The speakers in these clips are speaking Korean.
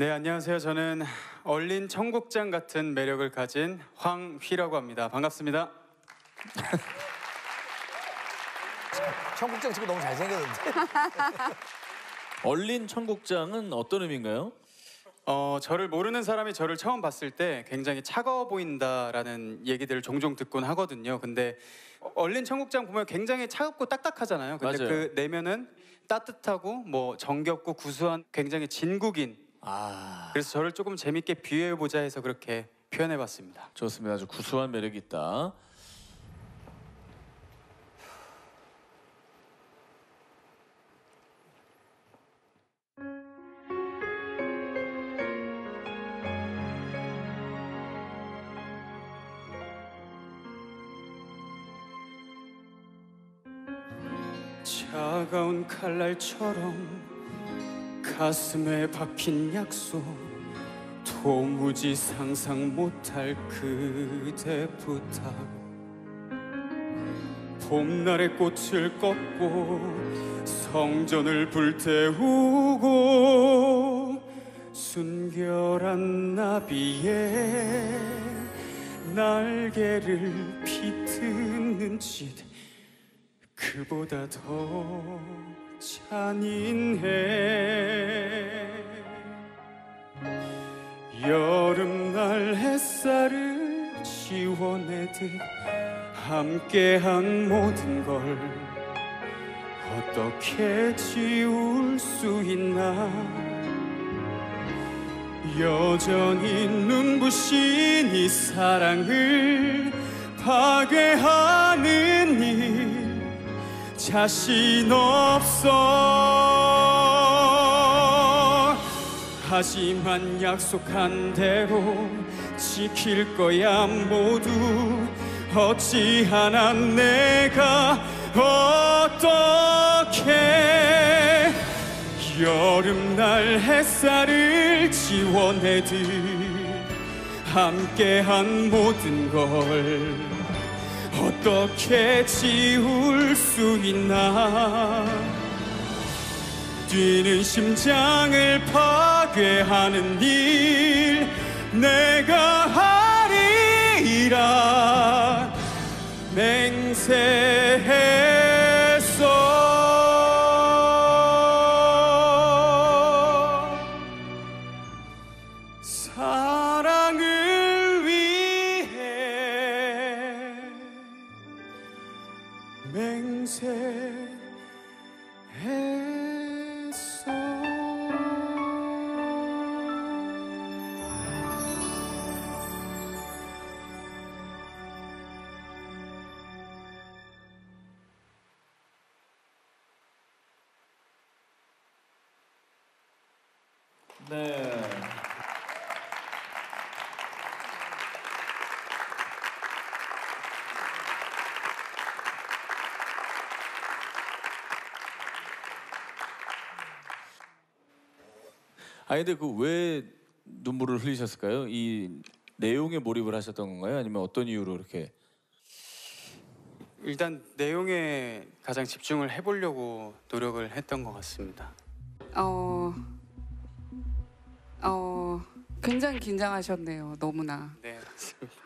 네, 안녕하세요. 저는 얼린 청국장 같은 매력을 가진 황휘라고 합니다. 반갑습니다. 청국장 치고 너무 잘생겼는데. 얼린 청국장은 어떤 의미인가요? 어, 저를 모르는 사람이 저를 처음 봤을 때 굉장히 차가워 보인다라는 얘기들을 종종 듣곤 하거든요. 근데 얼린 청국장 보면 굉장히 차갑고 딱딱하잖아요. 근데 맞아요. 그 내면은 따뜻하고 뭐 정겹고 구수한 굉장히 진국인. 아 그래서 저를 조금 재밌게 비유해 보자 해서 그렇게 표현해 봤습니다. 좋습니다. 아주 구수한 매력이 있다. 차가운 칼날처럼 가슴에 박힌 약속 도무지 상상 못할 그대 부탁 봄날의 꽃을 꺾고 성전을 불태우고 순결한 나비의 날개를 비트는 짓 그보다 더 잔인해. 여름날 햇살을 지워내듯 함께한 모든 걸 어떻게 지울 수 있나? 여전히 눈부신 이 사랑을 파괴하는 일 자신 없어. 하지만 약속한 대로 지킬 거야 모두. 어찌하나 내가 어떻게 여름날 햇살을 지워내듯 함께한 모든 걸 어떻게 지울 수 있나? 뛰는 심장을 파괴하는 일 내가 하리라. 맹세했 아니 근데 그 왜 눈물을 흘리셨을까요? 이 내용에 몰입을 하셨던 건가요? 아니면 어떤 이유로 이렇게? 일단 내용에 가장 집중을 해보려고 노력을 했던 것 같습니다. 어, 어, 굉장히 긴장하셨네요. 너무나. 네, 맞습니다.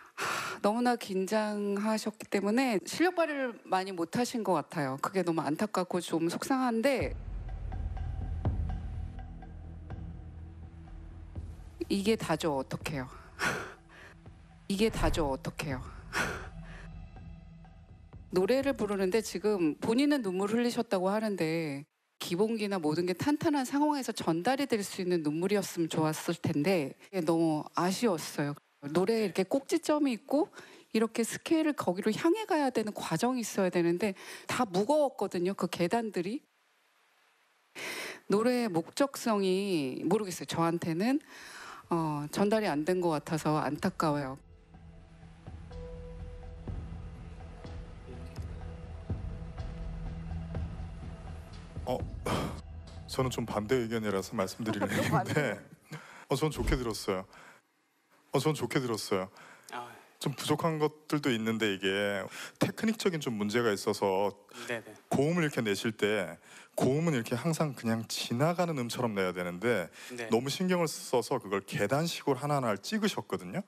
너무나 긴장하셨기 때문에 실력 발휘를 많이 못하신 것 같아요. 그게 너무 안타깝고 좀 속상한데 이게 다죠. 어떡해요. 이게 다죠. 어떡해요. 노래를 부르는데 지금 본인은 눈물 흘리셨다고 하는데 기본기나 모든 게 탄탄한 상황에서 전달이 될 수 있는 눈물이었으면 좋았을 텐데 너무 아쉬웠어요. 노래에 이렇게 꼭지점이 있고 이렇게 스케일을 거기로 향해 가야 되는 과정이 있어야 되는데 다 무거웠거든요. 그 계단들이. 노래의 목적성이 모르겠어요. 저한테는 어, 전달이 안 된 것 같아서 안타까워요. 어, 저는 좀 반대 의견이라서 말씀드리려 했는데, 어, 전 좋게 들었어요. 어, 전 좋게 들었어요. 아, 좀 부족한 것들도 있는데 이게 테크닉적인 좀 문제가 있어서 네네. 고음을 이렇게 내실 때 고음은 이렇게 항상 그냥 지나가는 음처럼 내야 되는데 네. 너무 신경을 써서 그걸 계단식으로 하나하나 찍으셨거든요.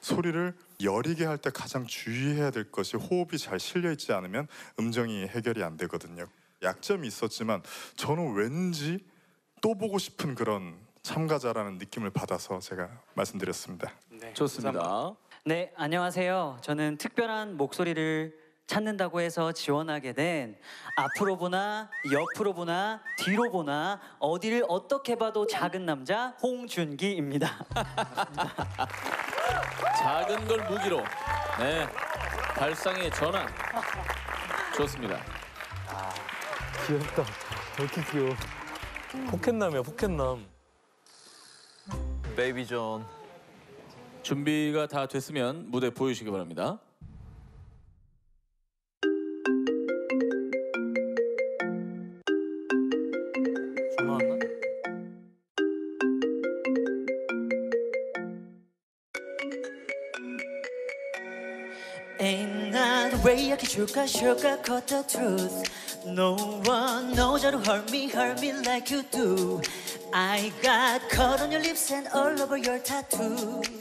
소리를 여리게 할 때 가장 주의해야 될 것이 호흡이 잘 실려 있지 않으면 음정이 해결이 안 되거든요. 약점이 있었지만 저는 왠지 또 보고 싶은 그런 참가자라는 느낌을 받아서 제가 말씀드렸습니다. 네. 좋습니다. 감사합니다. 네, 안녕하세요. 저는 특별한 목소리를 찾는다고 해서 지원하게 된 앞으로 보나 옆으로 보나 뒤로 보나 어디를 어떻게 봐도 작은 남자 홍준기입니다. 작은 걸 무기로 네 발상의 전환 좋습니다. 귀엽다. 왜 이렇게 귀여워? 포켓남이야, 포켓남. 베이비 존. 준비가 다 됐으면 무대 보여주시기 바랍니다. Ain't not the way I can sugar sugar cut the truth. No one knows how to hurt me, hurt me like you do. I got caught on your lips and all over your tattoos.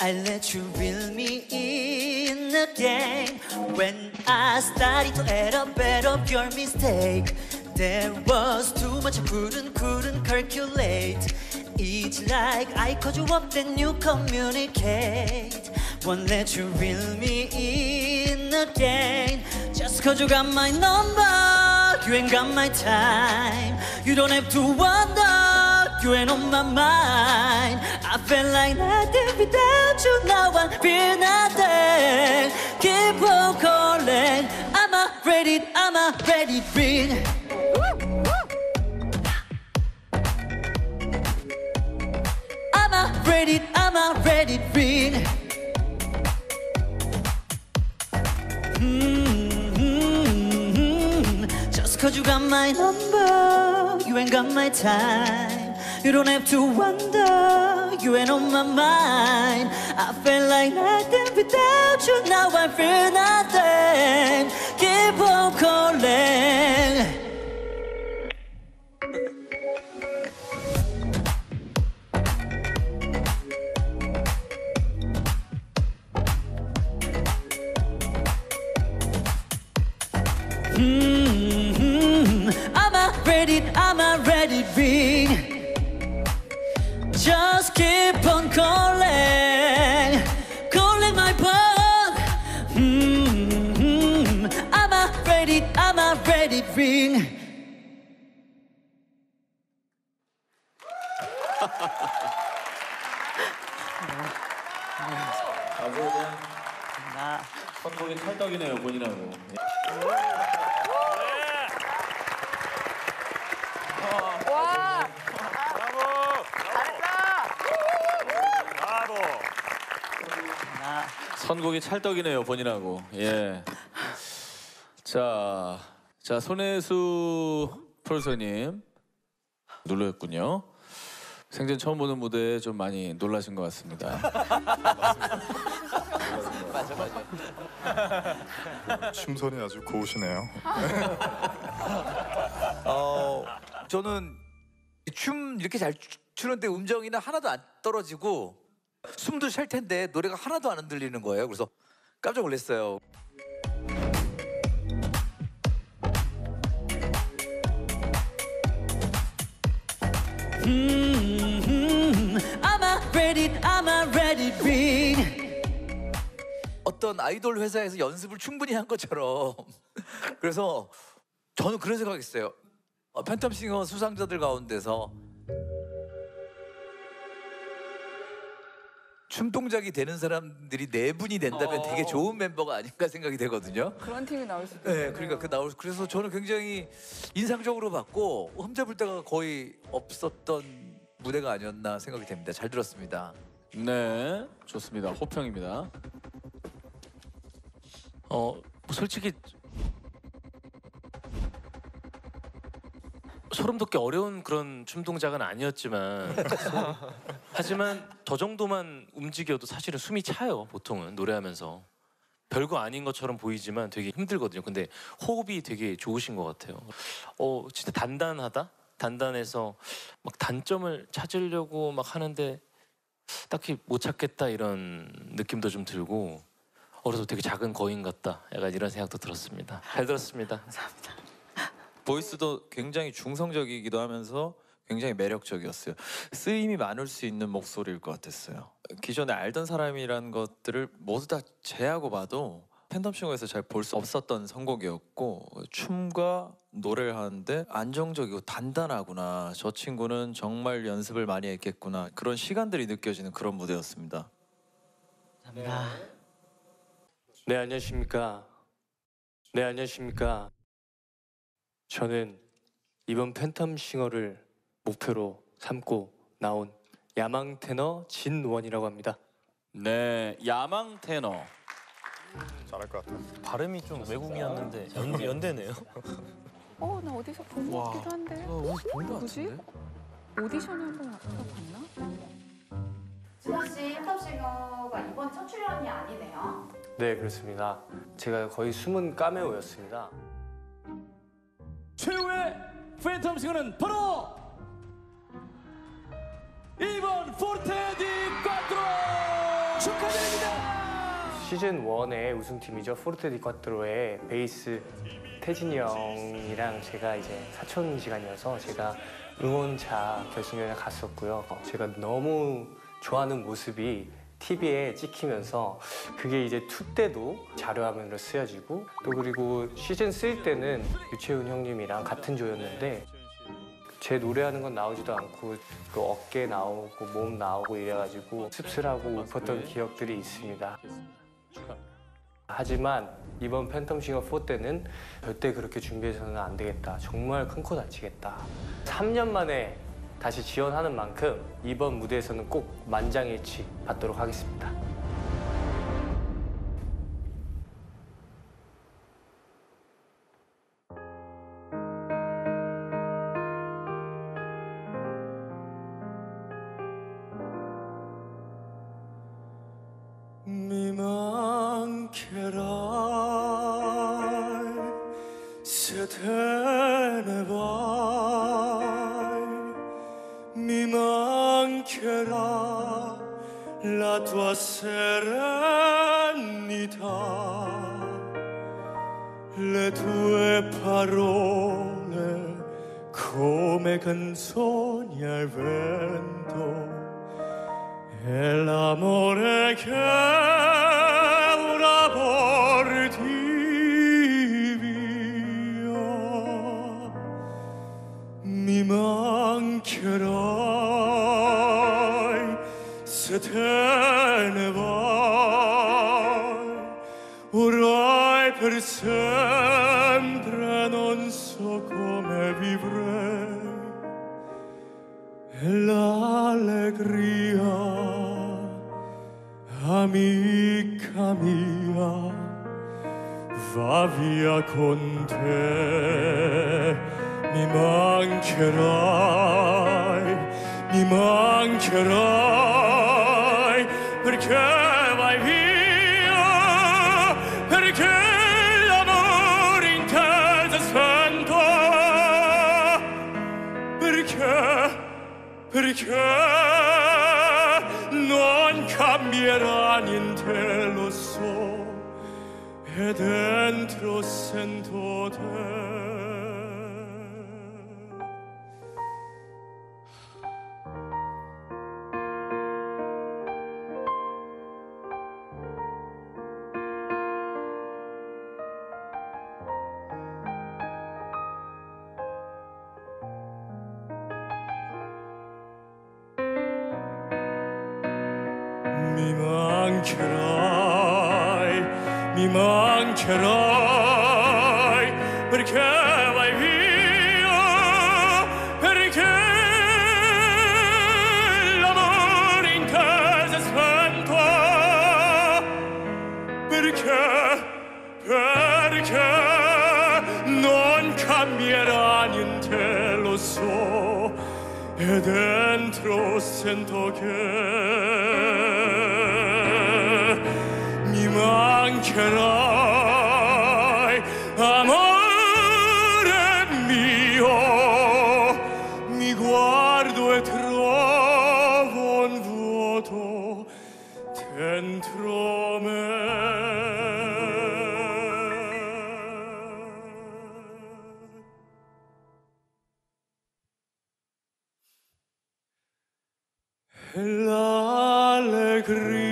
I let you reel me in again. When I started to add up, add up your mistake. There was too much I couldn't, couldn't calculate. It's like I called you up, then you communicate. Won't let you reel me in again. Just cause you got my number, you ain't got my time. You don't have to wonder, you ain't on my mind. Felt like nothing without you, now I feel nothing. Keep on calling, I'm a ready, I'm a ready ring. I'm a ready, I'm a ready ring. Mm-hmm. Just cause you got my number, you ain't got my time. You don't have to wonder, you ain't on my mind. I feel like nothing without you, now I feel nothing. Keep on calling. Mm-hmm. I'm a ready, I'm a Just keep on calling, calling my phone. Mm-hmm. I'm a ready, I'm a ready ring. 선곡이 찰떡이네요 본인하고. 예. 자, 자 손혜수 프로듀서님 놀랐군요. 생전 처음 보는 무대에 좀 많이 놀라신 것 같습니다. 춤선이 아주 고우시네요. 어, 저는 춤 이렇게 잘 추- 추는데 음정이나 하나도 안 떨어지고 숨도 쉴 텐데 노래가 하나도 안 흔들리는 거예요. 그래서 깜짝 놀랐어요. Mm-hmm. I'm a ready, I'm a ready ring. 어떤 아이돌 회사에서 연습을 충분히 한 것처럼 그래서 저는 그런 생각했어요. 어, 팬텀싱어 수상자들 가운데서 춤 동작이 되는 사람들이 네 분이 된다면 되게 좋은 멤버가 아닌가 생각이 되거든요. 그런 팀이 나올 수도 네, 그러니까 그 나올 그래서 저는 굉장히 인상적으로 봤고 흠잡을 때가 거의 없었던 무대가 아니었나 생각이 됩니다. 잘 들었습니다. 네, 좋습니다. 호평입니다. 어, 솔직히 소름 돋게 어려운 그런 춤 동작은 아니었지만 하지만 저 정도만 움직여도 사실은 숨이 차요 보통은 노래하면서. 별거 아닌 것처럼 보이지만 되게 힘들거든요. 근데 호흡이 되게 좋으신 것 같아요. 어 진짜 단단하다? 단단해서 막 단점을 찾으려고 막 하는데 딱히 못 찾겠다 이런 느낌도 좀 들고 어려서 되게 작은 거인 같다. 약간 이런 생각도 들었습니다. 잘 들었습니다 보이스도 굉장히 중성적이기도 하면서 굉장히 매력적이었어요. 쓰임이 많을 수 있는 목소리일 것 같았어요. 기존에 알던 사람이라는 것들을 모두 다 제하고 봐도 팬덤싱어에서 잘 볼 수 없었던 선곡이었고 춤과 노래를 하는데 안정적이고 단단하구나. 저 친구는 정말 연습을 많이 했겠구나. 그런 시간들이 느껴지는 그런 무대였습니다. 네 안녕하십니까. 네 안녕하십니까. 저는 이번 팬텀 싱어를 목표로 삼고 나온 야망 테너 진원이라고 합니다. 네, 야망 테너. 잘할 것 같아요. 발음이 좀 외국이었는데 연, 연대네요 어, 나 어디서 본 것 같기도 한데. 누구지? 오디션에 한번 봤나? 진원 씨 힙합싱어가 이번 첫 출연이 아니네요. 네 그렇습니다. 제가 거의 숨은 까메오였습니다. 최후의 팬텀 싱어는 바로 이번 포르테디 꽈트로 축하드립니다. 시즌 1의 우승팀이죠 포르테 디 꽈트로의 베이스 태진이 형이랑 제가 이제 사촌지간이어서 제가 응원차 결승전에 갔었고요. 어, 제가 너무 좋아하는 모습이 TV에 찍히면서 그게 이제 2 때도 자료화면으로 쓰여지고 또 그리고 시즌 3 때는 유채훈 형님이랑 같은 조였는데 제 노래하는 건 나오지도 않고 그 어깨 나오고 몸 나오고 이래가지고 씁쓸하고 웃었던 기억들이 있습니다. 하지만 이번 팬텀 싱어 4 때는 절대 그렇게 준비해서는 안 되겠다. 정말 큰 코 다치겠다. 3년 만에 다시 지원하는 만큼 이번 무대에서는 꼭 만장일치 받도록 하겠습니다. La tua serenità, le tue parole come canzoni al vento e l'amore che sempre non so come vivrei e l'allegria, amica mia, va via con te. Mi mancherai, mi mancherai, perché perché non cambierà niente, Mi mancherai, mi mancherai, perché vai via? Perché l'amore in casa spenta perché perché non cambierà niente lo so e dentro sento che mancherai, amore mio. Mi guardo e trovo un vuoto dentro me. L'allegria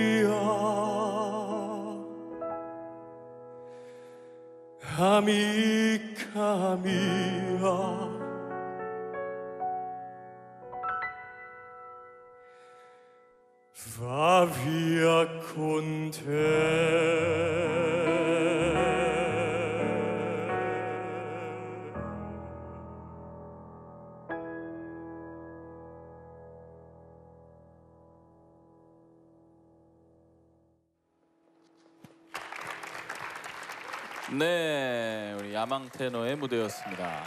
네, 우리 야망 테너의 무대였습니다.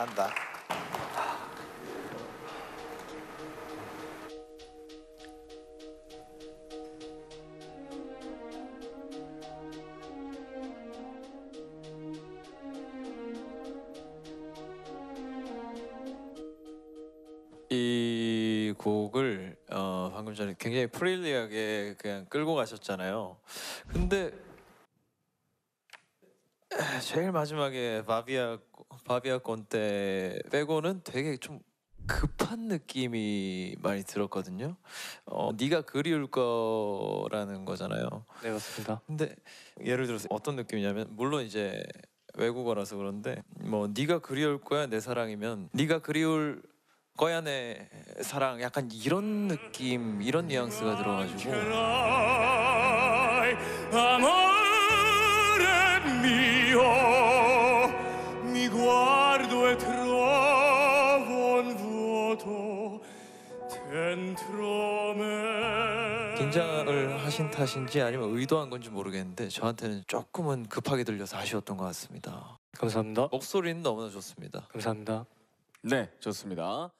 잘한다. 이 곡을 어, 방금 전에 굉장히 프릴리하게 그냥 끌고 가셨잖아요. 근데 에, 제일 마지막에 바비아 바비아 건때 빼고는 되게 좀 급한 느낌이 많이 들었거든요. 어, 네가 그리울 거라는 거잖아요. 네 맞습니다. 근데 예를 들어서 어떤 느낌이냐면 물론 이제 외국어라서 그런데 뭐 네가 그리울 거야 내 사랑이면 네가 그리울 거야 내 사랑 약간 이런 느낌 이런 뉘앙스가 들어가지고 e. 긴장을 하신 탓인지 아니면 의도한 건지 모르겠는데 저한테는 조금은 급하게 들려서 아쉬웠던 것 같습니다. 감사합니다. 목소리는 너무나 좋습니다. 감사합니다. 네, 좋습니다.